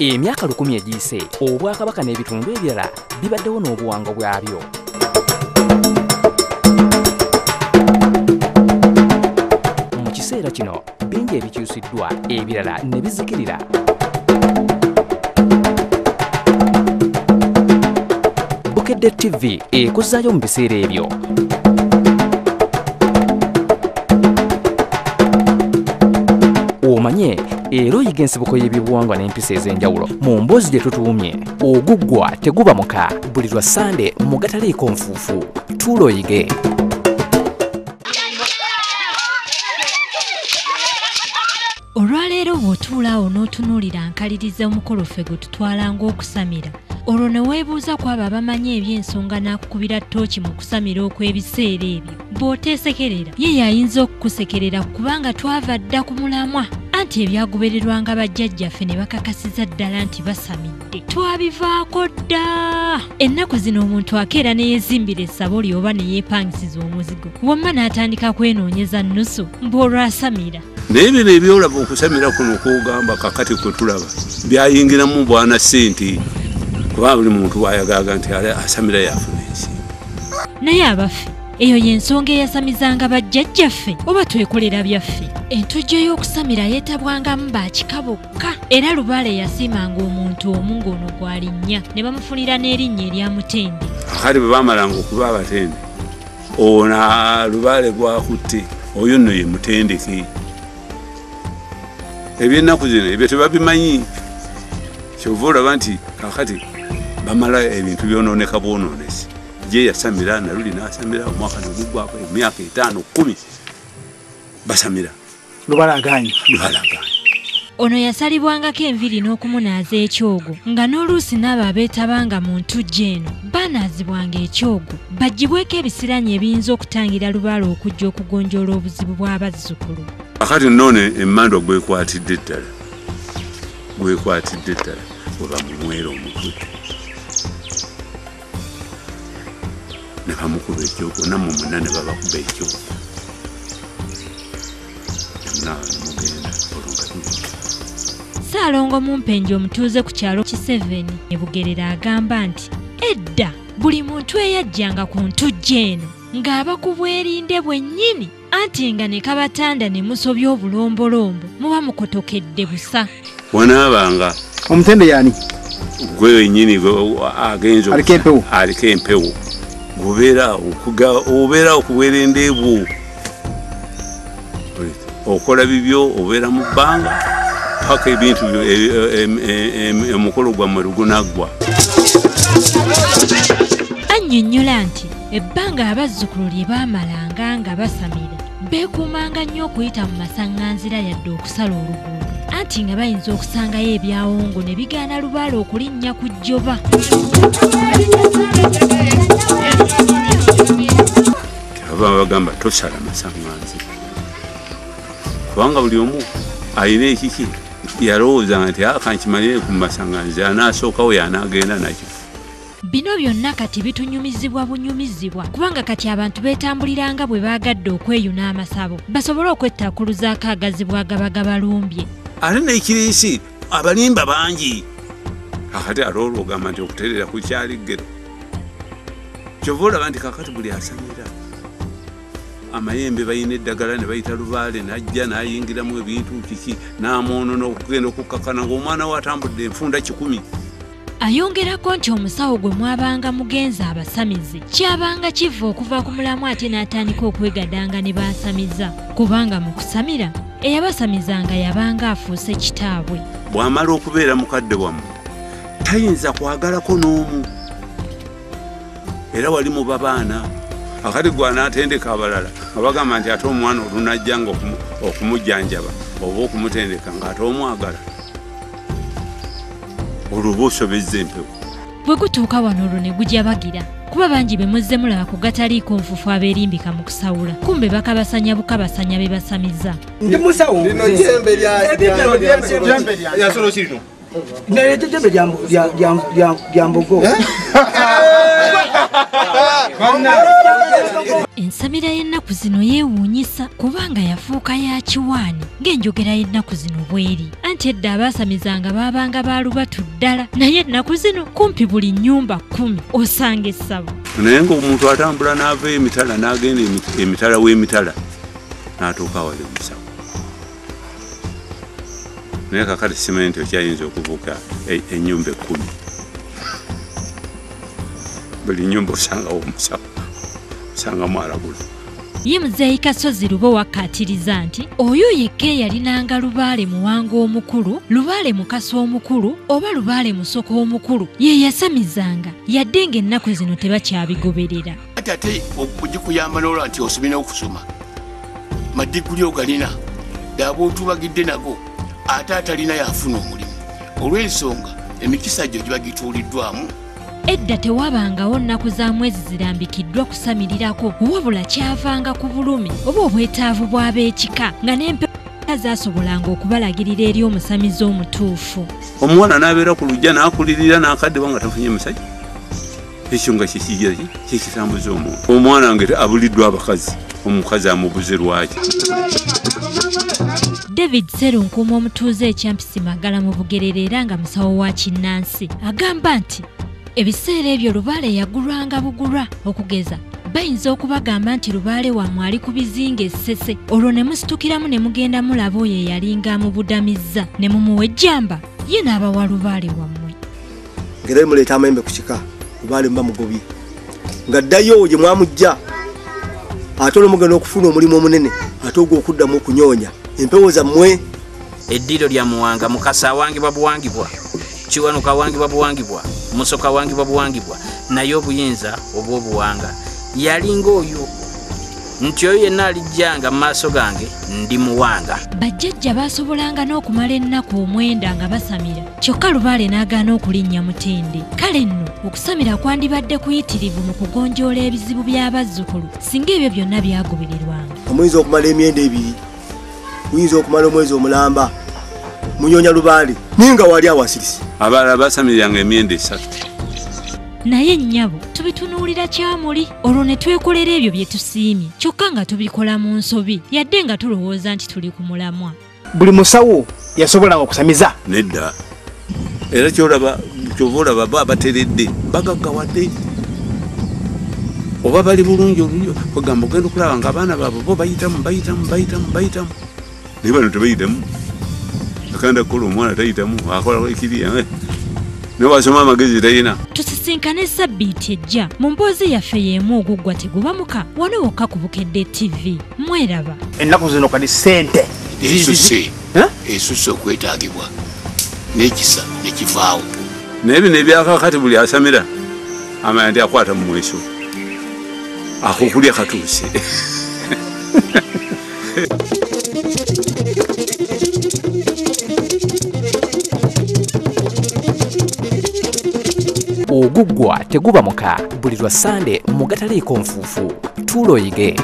emyaka lukumi egiyise obwakabaka n'ebitundu ebirala bibaddewo n'obuwango bwabyo. Mu kiseera kino bingi ebikyusiddwa ebirala ne bizikirira. Bukedde tv ekuzaayo mu biseera ebyo. Omanye era oyiga ensibuko y'ebyobuwangwa n'empisa ez'enjawulo. Mu mboozi gye tutuumye oguggwa teguba muka. Buli lwa sande mu gataliiko nfuufu. Tuula oyige olwaleero bw'otuulaawo n'otunuulira nkaliriza omukolo ffe gwe tutwala ng'okusamira olwo ne weebuuza ku abo abamanyi eby'ensonga n'akukubira ttooki mu kusamira okw'ebiseera ebyo. Bw'oteesekerera ye yayinza okukusekerera kubanga twava dda ku mulamwa anti ebyagobererwanga bajjajjaffe ne bakakasiza ddala nti basamidde. Twabivaako dda. Ennaku zino omuntu akeera ne yeezimbira essabo lyoba ne yeepangisiza omuzigo wamma n'atandika kwenoonyeza nnusu mbw'olwasamira naye bino ebyolaba okusamira kuno kwogamba kakati kwe tulaba byayingiramu bwana ssente kuba buli muntu bwayagaga nti ale asamira yafuna ensi naye abaffe eyo y'ensonga eyasamizanga bajjajjaffe oba twekolera byaffe. Entujjo y'okusamira yeetabwangamu bakika bokka. Era lubaale yasiimanga omuntu omu ng'ono gwalinnya ne bamufunira n'erinnya eryamutende akati bwe bamalanga okuba abatende ono lubaale gwakutte oyo nno ye mutendeke. Ebyennaku zino ebyo tebabimanyi. Kyova olaba nti kakati bamala ebintu byonooneka bwonoonesi je yasamira naluli nasamira omwaka negugwako emyaka etaano kumi. Basamira. Lubalaganya lubalaganya ono yasalibwangako enviri n'okumunaaza ekyogo nga n'oluusi n'abo abeetabanga mu ntujja eno baanaazibwanga ekyogo. Bagibweko ebisirani ebiyinza okutangira lubaala okujja okugonjoola obuzibu bw'abazzukulu akati noone emmandwa gwekwatidde ddala gwekwatidde ddala webamumwera omutwe ne bamukuba ekyogo nammwe mwenna ne babakuba ekyogo yonna nemugenda olunga tuli ssaalongo mumpenje omutuuze ku kyalo kiseveni ebugerera agamba nti edda buli muntu eyajjanga ku ntujja eno ng'aba ku bwerinde bwennyini anti nga ne kabatanda ne musobya obulombolombo muba mukotokedde busa. Wanaabanga omutende yani gwe wenyini gwe agenza Aliko empewo. aliko empewo obeera okubwerende bwo okola bibyo obeera mu bbanga. Paka ebintu byo e- e- omukolo gwammwe lugunaggwa. Annyonnyola nti ebbanga abazzukulu lye baamalanga nga basamira beekuumanga nnyo okuyita mu masaŋŋanzira yadde okusala oluguudo anti nga bayinza okusangayo ebyawongo ne bigaana lubaala okulinnya ku jjoba. Tebaba bagamba tosala masaŋŋanzi kubanga buli omu alina ekiki yalowoozanga nti akankimalire ku masaŋŋanzi anaasookawo yanaagenda nakyo. Bino byonna kati bitunyumizibwa bunyumizibwa. Kubanga kati abantu beetambuliranga bwe baagadde okweyuna amasabo. Basobole okwettakkuluzaako agazibwa agabaga balumbye ate nekiriisi abalimba bangi. Akati ate olwo ogamba nti okuterera ku kyaliggero kyova olaba nti kakati buli asamira amayembe balina eddagala ne bayita lubaale najja nayingiramu ebintu kiki namwonoona okugenda okukkakana ngaomwana we atambudde enfunda kikumi. Ayongerako nti omusawo gwe mwabanga mugenzi abasamize kyabanga kiva okuva ku mulamu ate n'atandika okwegadanga ne baasamiza kubanga mu kusamira eyabasamizanga yabanga afuuse kitaabwe. Bw'amala okubeera mukadde wammwe tayinza kwagalako n'omu. Era wali mu babaana akati gwanatendeka abalala nga bagamba nti ate omwana olunajjanga okumu- okumujjanjaba oba okumutendeka ng'ate omwagala. Olwo oba osobezza empewo. Bwe gutuuka wano olwo ne gujabagira kuba bangi be muzze mulaba ku gataliiko nfufu abeerimbika mu kusawula. Kumbe bakabasanya bukabasanya be basamiza. Ndi musawo. Lino jembe lya- lya- lya- Jembe lya- mbogo ensamira y'ennaku zino yeewuunyisa kubanga yafuuka ya kiwaani ng'enjogera y'ennaku zino bw'eri. Anti edda abaasamizanga baabanga baalubatu ddala naye ennaku zino kumpi buli nnyumba kkumi osanga essabo. Naye ngaomuntu atambula n'ava emitala n'agenda emi- emitala w'emitala n'atuuka awali omusawo naye kakati simanyi nti okyayinza okubuuka ennyumba ekkumi buli nyumba osangawo omusawo osangamu alagula ye muzeeyi kasozi lubo wakkaatiriza nti oyo yekka eyalinanga lubaale muwanga omukulu lubaale mukasa omukulu oba lubaale musoko omukulu ye yasamizanga yadde ng'ennaku zino tebakyabigoberera. Ate ate ogikuyamba nolwa nti osomye n'okusoma. Madiguli ogalina daaba otubagidde nago ate atalina yafuna omulimu. Olw'ensonga emikisa gyo giba gituuliddwamu. Edda tewabangawo nnaku za mwezi zirambikiddwa kusamirirako wabula kyavanga ku bulumi. Oba obwetaavu bw'ab'ekika nga n'empeera zaasobolanga okubalagirira eri omusamizi omutuufu. Omuwala n'abeera ku lujja n'akulirira n'akaddebwa nga tafunye musajja. Ekyo nga kikija kikitambuza omuntu. Omwana nga abuliddwa abakazi omukazi amubuze lwaki david serunkuuma omutuuze ekyampisi magala mu bugerere era nga musawo wa kinnansi agamba nti ebiseera ebyo lubaale yagulwanga bugulwa okugeza bayinza okubagamba nti lubaale wammwe ali ku bizinga essese olwo ne musitukiramu ne mugenda mulaba oyo eyalinga amubudamizza ne mumuwa ejjamba ye n'abawa lubaale wammwe. Ngera muleeta amayembe ku kika lubaale muba mugobye nga ddayo gye mwamujja ate olwomugenda okufuna omulimu omunene ate ogwo okuddamu okunyoonya empewo zammwe eddiro lya muwanga mukasa awangibwa buwangibwa. Kiwanuka awangibwa buwangibwa musoka awangibwa buwangibwa naye obuyinza obw'obuwanga yalinga oyo nti oyo yenna alijjanga mu maaso gange ndi muwanga. Bajjajja baasobolanga n'okumala ennaku omwenda nga basamira. Kyokka lubaale n'agaana okulinnya mutende. Kale nno okusamira kwandibadde kuyitirivu mu kugonjoola ebizibu by'abazzukulu singa ebyo byonna byagobererwanga. Omuyinza okumala emyenda ebiri muyinza okumala omwezi omulamba. Munyonya lubaale. Naye nga wali awasirisi abalala basamiriranga emyenda esatu. Naye nnyabo tubitunuulira kyamuli. Olwo ne twekolera ebyo bye tusiimye. Kyokka nga tubikola mu nsobi. Yadde nga tulowooza nti tuli ku mulamwa. Buli musawo yasobolanga okusamiza. Nedda. Era kyolaba kyova olaba ba bateredde bagaggawadde. Oba bali bulungi olulyo ogamba ogenda okulaba nga abaana baabwe bo bayitamu bayitamu bayitamu bayitamu naye bano tebayitamu akanda kukola omwana tayitamu akola ekiriya newasoma amagezi talina tusisinkane sabbiiti ejja. Mu mboozi yaffe y'emu oguggwa teguba muka wano wokka ku bukedde tv mweraba. Ennaku zino kati sente esuse esuse okwetaagibwa. N'ekisa nekivaawo naye bino ebyakakati buli asamira amanya nti akwata mu mweso. Akokulya katuuse oguggwa teguba muka buli lwa sande mu gataliiko nfuufu tuulo oyige